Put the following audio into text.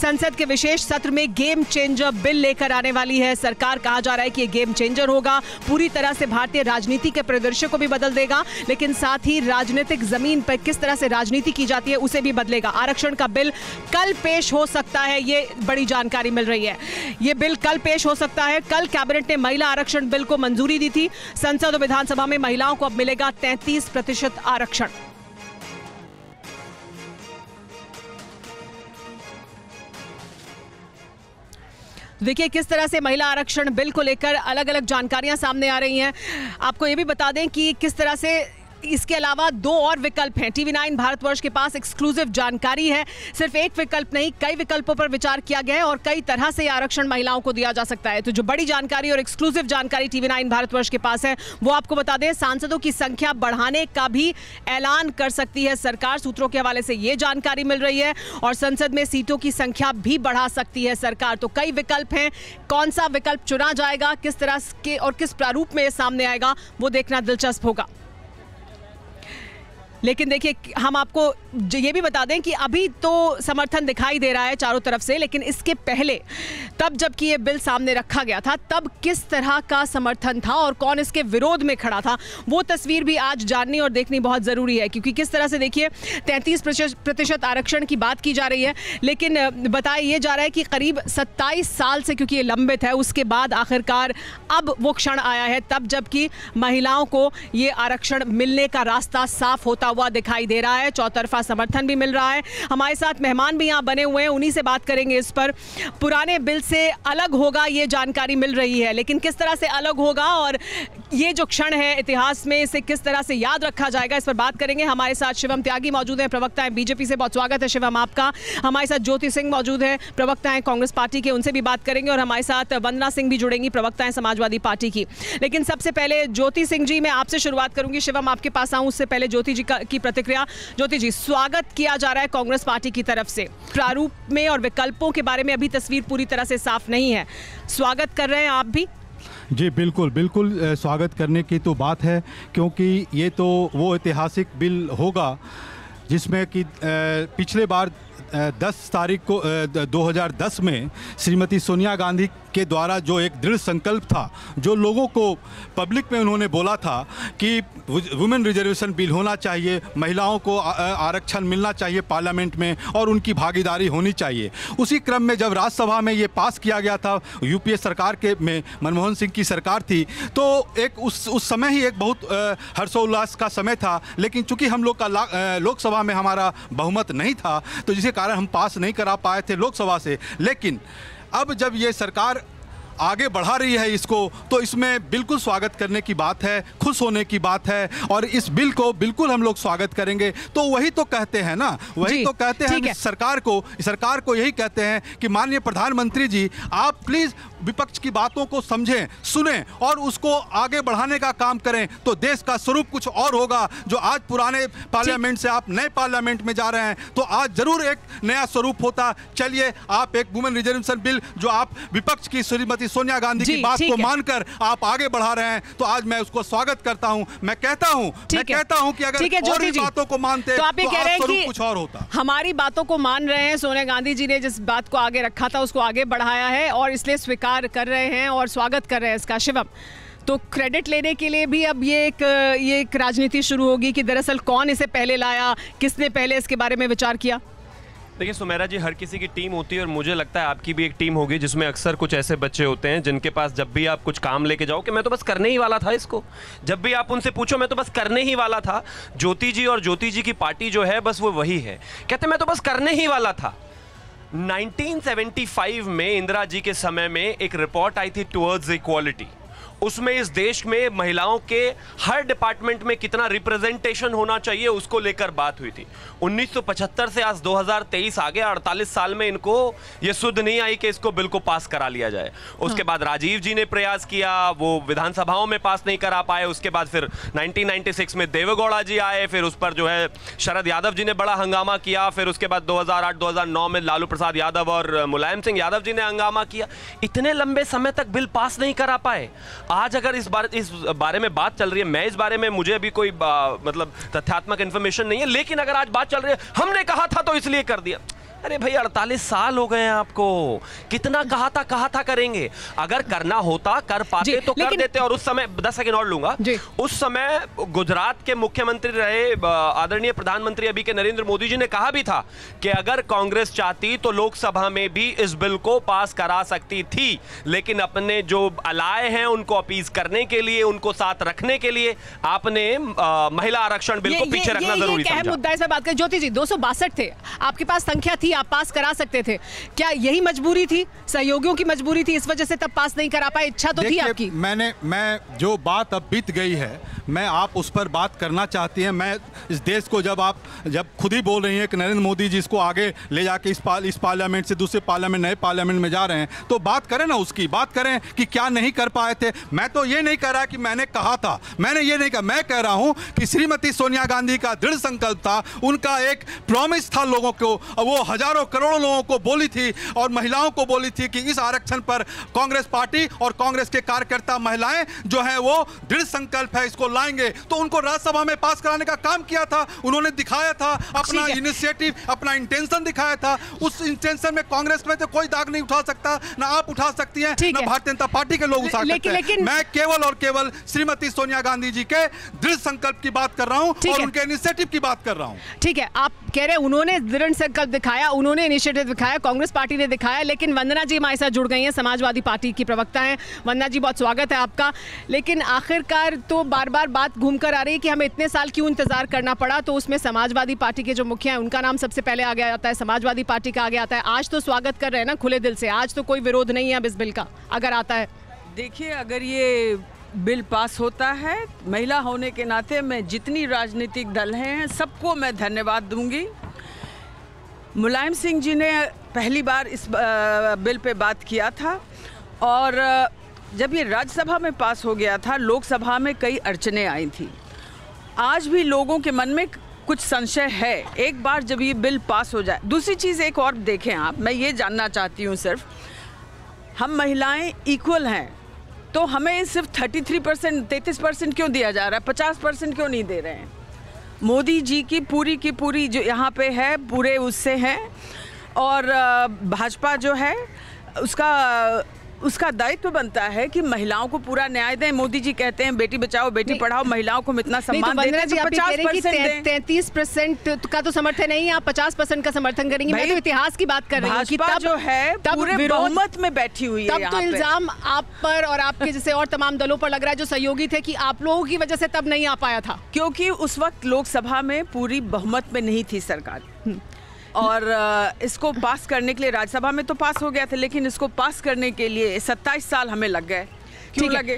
संसद के विशेष सत्र में गेम चेंजर बिल लेकर आने वाली है। सरकार कहा जा रहा है कि ये गेम चेंजर होगा। पूरी तरह से भारतीय राजनीति के परिदृश्य को भी बदल देगा, लेकिन साथ ही राजनीतिक ज़मीन पर किस तरह से राजनीति की जाती है, उसे भी बदलेगा। आरक्षण का बिल कल पेश हो सकता है, ये बड़ी जानकारी मिल रही है। ये बिल कल पेश हो सकता है। कल कैबिनेट ने महिला आरक्षण बिल को मंजूरी दी थी। संसद और विधानसभा में महिलाओं को अब मिलेगा तैंतीस आरक्षण। देखिए, किस तरह से महिला आरक्षण बिल को लेकर अलग अलग जानकारियाँ सामने आ रही हैं। आपको ये भी बता दें कि किस तरह से इसके अलावा दो और विकल्प हैं। टीवी नाइन भारतवर्ष के पास एक्सक्लूसिव जानकारी है। सिर्फ़ एक विकल्प नहीं, कई विकल्पों पर विचार किया गया है और कई तरह से आरक्षण महिलाओं को दिया जा सकता है। तो जो बड़ी जानकारी और एक्सक्लूसिव जानकारी टीवी नाइन भारतवर्ष के पास है, वो आपको बता दें, सांसदों की संख्या बढ़ाने का भी ऐलान कर सकती है सरकार। सूत्रों के हवाले से ये जानकारी मिल रही है और संसद में सीटों की संख्या भी बढ़ा सकती है सरकार। तो कई विकल्प हैं, कौन सा विकल्प चुना जाएगा, किस तरह के और किस प्रारूप में सामने आएगा, वो देखना दिलचस्प होगा। लेकिन देखिए, हम आपको ये भी बता दें कि अभी तो समर्थन दिखाई दे रहा है चारों तरफ़ से, लेकिन इसके पहले, तब जबकि ये बिल सामने रखा गया था, तब किस तरह का समर्थन था और कौन इसके विरोध में खड़ा था, वो तस्वीर भी आज जाननी और देखनी बहुत ज़रूरी है, क्योंकि किस तरह से देखिए, तैंतीस प्रतिशत आरक्षण की बात की जा रही है, लेकिन बताया ये जा रहा है कि करीब सत्ताईस साल से, क्योंकि ये लंबित है, उसके बाद आखिरकार अब वो क्षण आया है, तब जबकि महिलाओं को ये आरक्षण मिलने का रास्ता साफ़ होता हुआ दिखाई दे रहा है। चौतरफा समर्थन भी मिल रहा है। हमारे साथ मेहमान भी यहाँ बने हुए हैं, उन्हीं से बात करेंगे इस पर। पुराने बिल से अलग होगा, ये जानकारी मिल रही है, लेकिन किस तरह से अलग होगा और ये जो क्षण है इतिहास में, इसे किस तरह से याद रखा जाएगा, इस पर बात करेंगे। हमारे साथ शिवम त्यागी मौजूद हैं, प्रवक्ता हैं, बीजेपी से बहुत स्वागत है शिवम आपका। हमारे साथ ज्योति सिंह मौजूद है, प्रवक्ता हैं कांग्रेस पार्टी के, उनसे भी बात करेंगे और हमारे साथ वंदना सिंह भी जुड़ेंगी, प्रवक्ता हैं समाजवादी पार्टी की। लेकिन सबसे पहले ज्योति सिंह जी, मैं आपसे शुरुआत करूँगी। शिवम, आपके पास आऊँ, उससे पहले ज्योति जी की प्रतिक्रिया। ज्योति जी, स्वागत किया जा रहा है कांग्रेस पार्टी की तरफ़ से। प्रारूप में और विकल्पों के बारे में अभी तस्वीर पूरी तरह से साफ़ नहीं है। स्वागत कर रहे हैं आप भी? जी, बिल्कुल बिल्कुल स्वागत करने की तो बात है, क्योंकि ये तो वो ऐतिहासिक बिल होगा, जिसमें कि पिछले बार 10 तारीख को 2010 में श्रीमती सोनिया गांधी के द्वारा जो एक दृढ़ संकल्प था, जो लोगों को पब्लिक में उन्होंने बोला था कि वुमेन रिजर्वेशन बिल होना चाहिए, महिलाओं को आरक्षण मिलना चाहिए पार्लियामेंट में और उनकी भागीदारी होनी चाहिए। उसी क्रम में जब राज्यसभा में ये पास किया गया था, यूपीए सरकार के में, मनमोहन सिंह की सरकार थी तो एक उस उस समय ही एक बहुत हर्षोल्लास का समय था, लेकिन चूँकि हम लोग का लोकसभा में हमारा बहुमत नहीं था तो जिसके कारण हम पास नहीं करा पाए थे लोकसभा से। लेकिन अब जब ये सरकार आगे बढ़ा रही है इसको। तो इसमें बिल्कुल स्वागत करने की बात है खुश होने की बात है और इस बिल को बिल्कुल हम लोग स्वागत करेंगे। तो वही तो कहते हैं ना वही तो कहते हैं है। सरकार को सरकार को यही कहते हैं कि माननीय प्रधानमंत्री जी आप प्लीज़ विपक्ष की बातों को समझें सुने और उसको आगे बढ़ाने का काम करें। तो देश का स्वरूप कुछ और होगा जो आज पुराने पार्लियामेंट से आप नए पार्लियामेंट में जा रहे हैं। तो आज ज़रूर एक नया स्वरूप होता। चलिए आप एक वुमेन रिजर्वेशन बिल जो आप विपक्ष की श्रीमती सोनिया गांधी की बात को मानकर आप आगे बढ़ा रहे हैं तो आज मैं उसको स्वागत करता हूँ। मैं कहता हूँ मैं कहता हूँ कि अगर और भी बातों को मानते तो आप ये तो कह रहे हैं कि कुछ और होता। हमारी बातों को मान रहे हैं सोनिया गांधी जी ने जिस बात को आगे रखा था उसको आगे बढ़ाया है और इसलिए स्वीकार कर रहे हैं और स्वागत कर रहे हैं इसका शिवम। तो क्रेडिट लेने के लिए भी अब ये एक ये एक राजनीति शुरू होगी कि दरअसल कौन इसे पहले लाया किसने पहले इसके बारे में विचार किया? देखिए, सुमेरा जी, हर किसी की टीम होती है और मुझे लगता है आपकी भी एक टीम होगी जिसमें अक्सर कुछ ऐसे बच्चे होते हैं जिनके पास जब भी आप कुछ काम लेके जाओ कि मैं तो बस करने ही वाला था इसको। जब भी आप उनसे पूछो, मैं तो बस करने ही वाला था। ज्योति जी और ज्योति जी की पार्टी जो है, बस वो वही है। कहते, मैं तो बस करने ही वाला था। 1975 में इंदिरा जी के समय में एक रिपोर्ट आई थी टुवर्ड्स इक्वालिटी। उसमें इस देश में महिलाओं के हर डिपार्टमेंट में कितना रिप्रेजेंटेशन होना चाहिए उसको लेकर बात हुई थी। 1975 से आज 2023 आ गया 48 साल में इनको ये सुध नहीं आई कि इसको बिल को पास करा लिया जाए। उसके हाँ। बाद राजीव जी ने प्रयास किया वो विधानसभाओं में पास नहीं करा पाए। उसके बाद फिर 1996 में देवेगौड़ा जी आए फिर उस पर जो है शरद यादव जी ने बड़ा हंगामा किया। फिर उसके बाद 2008-2009 में लालू प्रसाद यादव और मुलायम सिंह यादव जी ने हंगामा किया। इतने लंबे समय तक बिल पास नहीं करा पाए। आज अगर इस बारे इस बारे में बात चल रही है, मैं इस बारे में, मुझे अभी कोई मतलब तथ्यात्मक इन्फॉर्मेशन नहीं है, लेकिन अगर आज बात चल रही है, हमने कहा था तो इसलिए कर दिया। अरे भाई 48 साल हो गए हैं आपको। कितना कहा था कहा था करेंगे? अगर करना होता कर पाते तो कर देते और उस समय दस सेकेंड और लूँगा। उस समय गुजरात के मुख्यमंत्री रहे आदरणीय प्रधानमंत्री अभी के नरेंद्र मोदी जी ने कहा भी था कि अगर कांग्रेस चाहती तो लोकसभा में भी इस बिल को पास करा सकती थी। लेकिन अपने जो अलाय हैं उनको अपीज करने के लिए उनको साथ रखने के लिए आपने महिला आरक्षण बिल को पीछे रखना ज़रूरी मुद्दा है बात करें ज्योति जी 262 थे। आपके पास संख्या थी आप पास करा सकते थे। क्या यही मजबूरी थी? सहयोगियों की मजबूरी थी इस वजह से तब पास नहीं करा पाए? इच्छा तो थी आपकी। मैंने मैं जो बात अब बीत गई है मैं आप उस पर बात करना चाहती हैं। मैं इस देश को जब आप जब खुद ही बोल रही हैं कि नरेंद्र मोदी जी इसको आगे ले जाके इस पाल इस पार्लियामेंट से दूसरे पार्लियामेंट नए पार्लियामेंट में जा रहे हैं तो बात करें ना उसकी बात करें कि क्या नहीं कर पाए थे। मैं तो ये नहीं कह रहा कि मैंने कहा था मैंने ये नहीं कहा मैं कह रहा हूँ कि श्रीमती सोनिया गांधी का दृढ़ संकल्प था उनका एक प्रॉमिस था लोगों को वो हज़ारों करोड़ों लोगों को बोली थी और महिलाओं को बोली थी कि इस आरक्षण पर कांग्रेस पार्टी और कांग्रेस के कार्यकर्ता महिलाएँ जो है वो दृढ़ संकल्प है इसको लाएँगे। तो उनको राज्यसभा में पास कराने का काम किया था उन्होंने दिखाया था अपना इनिशिएटिव अपना इंटेंशन दिखाया था। उस इंटेंशन में कांग्रेस में तो कोई दाग नहीं उठा सकता ना आप उठा सकती हैं ना भारतीय जनता पार्टी के लोग उठा सकते हैं। मैं केवल और केवल श्रीमती सोनिया गांधी जी के दृढ़ संकल्प की बात कर रहा हूँ और उनके इनिशिएटिव की बात कर रहा हूँ। ठीक है आप कह रहे उन्होंने दृढ़ संकल्प दिखाया उन्होंने इनिशिएटिव दिखाया, कांग्रेस पार्टी ने दिखाया, लेकिन वंदना जी हमारे साथ जुड़ गई हैं, समाजवादी पार्टी की प्रवक्ता हैं। वंदना जी, बहुत स्वागत है आपका। लेकिन आखिरकार तो बार बार बात घूम कर आ रही है कि हमें इतने साल क्यों इंतज़ार करना पड़ा? तो उसमें समाजवादी पार्टी के जो मुखिया हैं, उनका नाम सबसे पहले आगे आता है, समाजवादी पार्टी का आगे आता है। आज तो स्वागत कर रहे हैं ना, खुले दिल से। आज तो कोई विरोध नहीं है अब इस बिल का, अगर आता है। देखिए, अगर ये बिल पास होता है, महिला होने के नाते मैं जितनी राजनीतिक दल हैं, सबको मैं धन्यवाद दूँगी। मुलायम सिंह जी ने पहली बार इस बिल पे बात किया था और जब ये राज्यसभा में पास हो गया था, लोकसभा में कई अड़चने आई थी। आज भी लोगों के मन में कुछ संशय है। एक बार जब ये बिल पास हो जाए। दूसरी चीज़ एक और देखें आप, मैं ये जानना चाहती हूँ सिर्फ़, हम महिलाएँ इक्वल हैं तो हमें सिर्फ़ 33 परसेंट तैंतीस परसेंट क्यों दिया जा रहा है? 50 परसेंट क्यों नहीं दे रहे हैं? मोदी जी की पूरी की पूरी जो यहाँ पे है, पूरे उससे हैं। और भाजपा जो है, उसका उसका दायित्व तो बनता है कि महिलाओं को पूरा न्याय दें। मोदी जी कहते हैं बेटी बचाओ बेटी पढ़ाओ महिलाओं को इतना तो देते हैं तो ये कह पचास हैं परसेंट का तो समर्थन नहीं है आप पचास परसेंट का समर्थन करेंगे। मैं तो इतिहास की बात कर रही हूँ जो है पूरे बहुमत में बैठी हुई है तब तो इल्ज़ाम आप पर और आपके जैसे और तमाम दलों पर लग रहा है जो सहयोगी थे कि आप लोगों की वजह से तब नहीं आ पाया था। क्योंकि उस वक्त लोकसभा में पूरी बहुमत में नहीं थी सरकार। और इसको पास करने के लिए राज्यसभा में तो पास हो गया था लेकिन इसको पास करने के लिए 27 साल हमें लग गए। क्यों लगे?